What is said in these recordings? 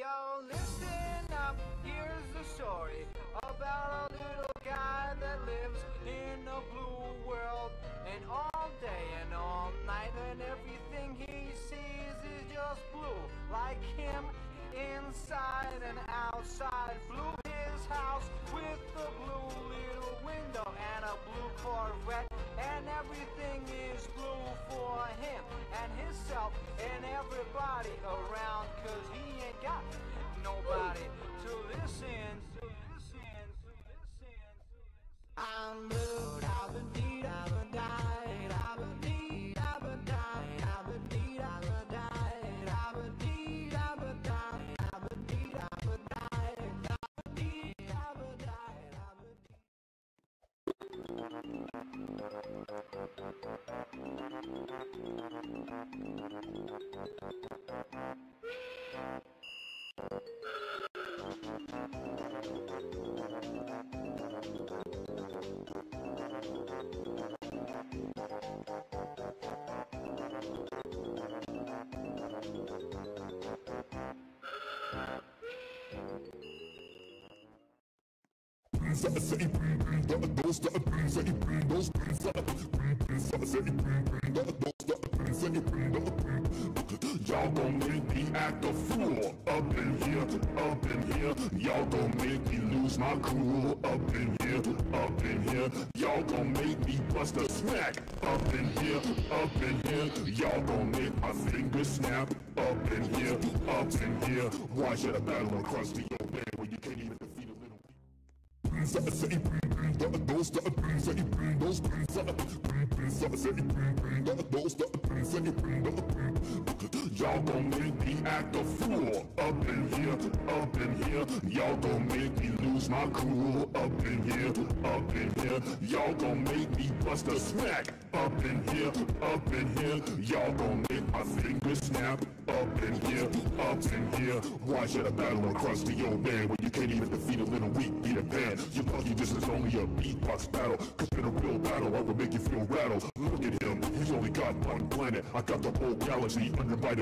Yo, listen up, here's the story about a little guy that lives in a blue world. And all day and all night, and everything he sees is just blue. Like him, inside and outside. Blue I'm blue, Y'all gon' make me act a fool up in here, up in here. Y'all gon' make me lose my cool up in here, up in here. Y'all gon' make me bust a smack up in here, up in here. Y'all gon' make my fingers snap up in here, up in here. Why should I battle across the man when you can't even defeat a little? Y'all gon' make me act a fool up in here, up in here. Y'all gon' make me lose my cool up in here, up in here. Y'all gon' make me bust a smack up in here, up in here. Y'all gon' make my fingers snap up in here, up in here. Why should I battle across the old man when you can't even defeat a little weak Peter Pan? You're lucky this is only a beatbox battle. Cause in a real battle, I will make you feel rattled Look at him, he's only got one planet. I got the whole galaxy under my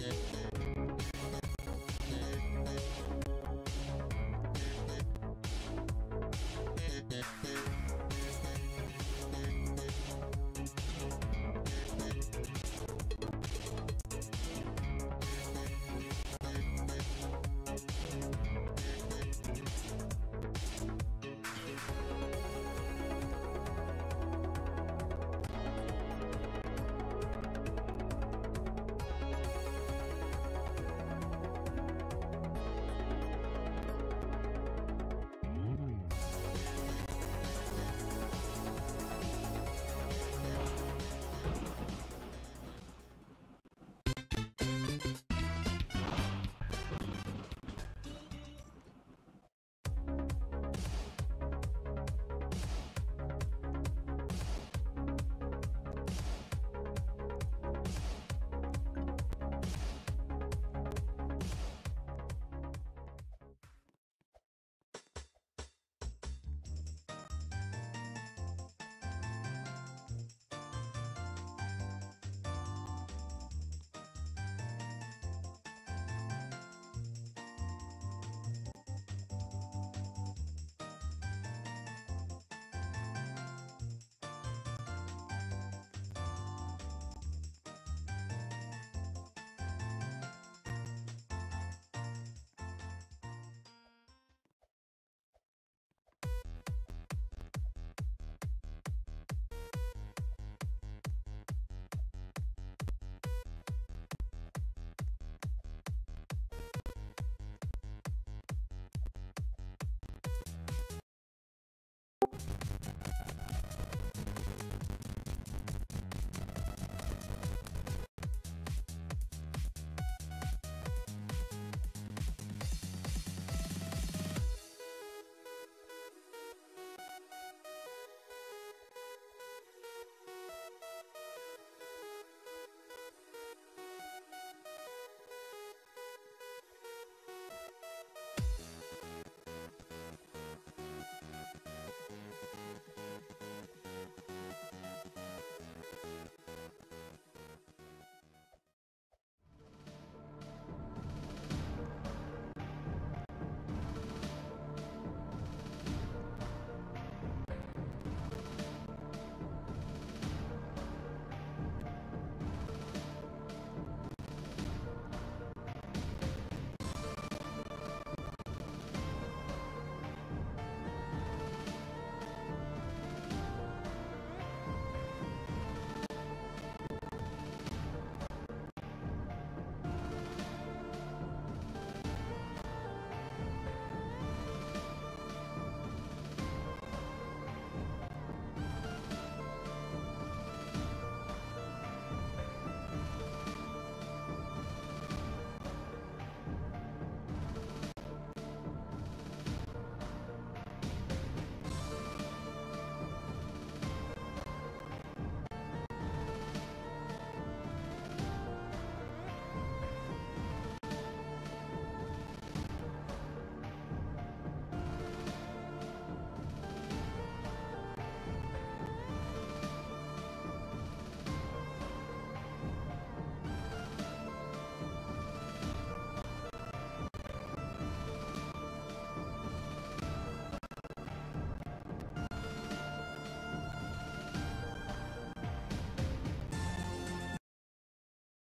Yeah.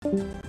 Bye.